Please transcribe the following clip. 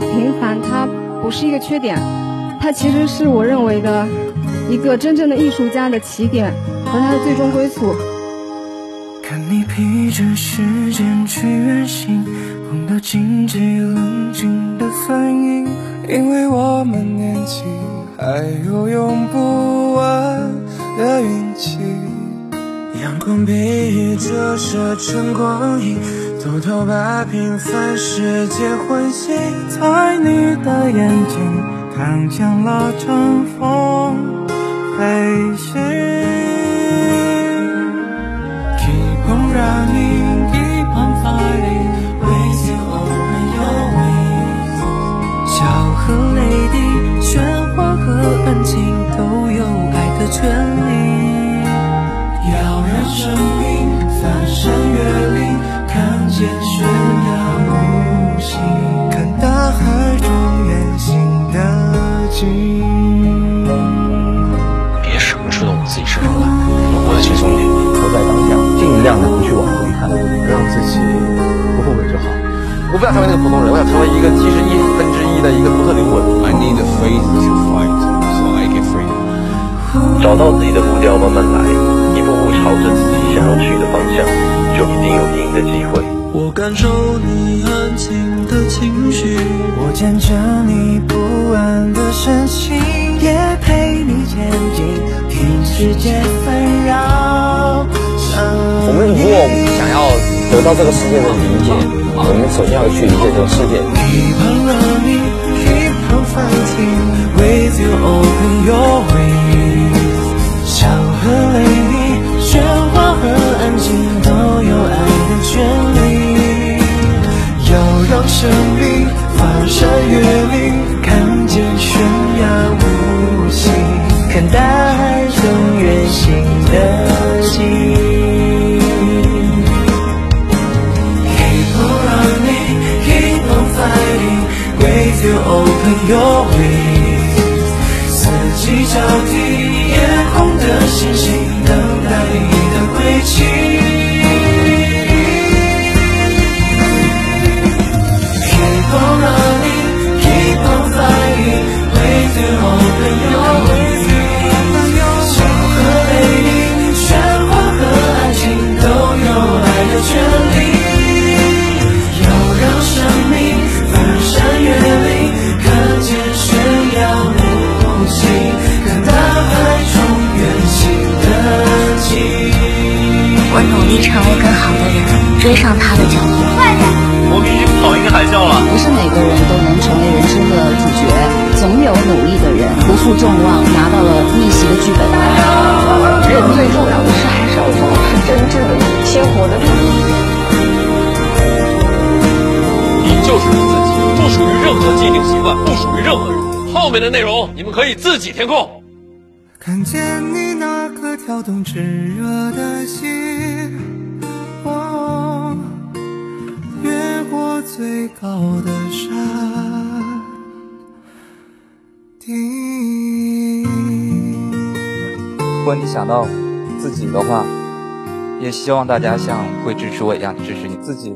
平凡它不是一个缺点，它其实是我认为的一个真正的艺术家的起点和他的最终归宿。看你披着时间去远行，碰到荆棘冷静的反应，因为我们年轻，还有用不完的运气。阳光被折射成光影，偷偷把平凡世界唤醒，在你的眼睛看见了乘风飞行。让自己不后悔就好。我不想成为那个普通人，我想成为一个七十亿分之一的一个独特灵魂。I need the faith to fight, so I can free. 找到自己的步调，慢慢来，一步步朝着自己想要去的方向，就一定有赢的机会。我感受你安静的情绪，我见证你不安的神情，也陪你前进，听世界纷扰。想要得到这个世界的理解，我们首先要去理解这个世界。Keep on running, keep on fighting, with you open your wings。笑和泪滴，喧哗和安静，都有爱的权利。要让生命翻山越岭，看见悬崖无形，看大海 with you open your wings。四季交替，夜空的星星我努力成为更好的人，追上他的脚步。我们已经跑赢海啸了。不是每个人都能成为人生的主角，总有努力的人不负众望，拿到了逆袭的剧本。人最重要的是还是要做是真正的鲜活的自己。你就是你自己，不属于任何既定习惯，不属于任何人。后面的内容你们可以自己填空。看见你那颗跳动炽热的心，哦，越过最高的山顶。如果你想到自己的话，也希望大家像会支持我一样支持你自己。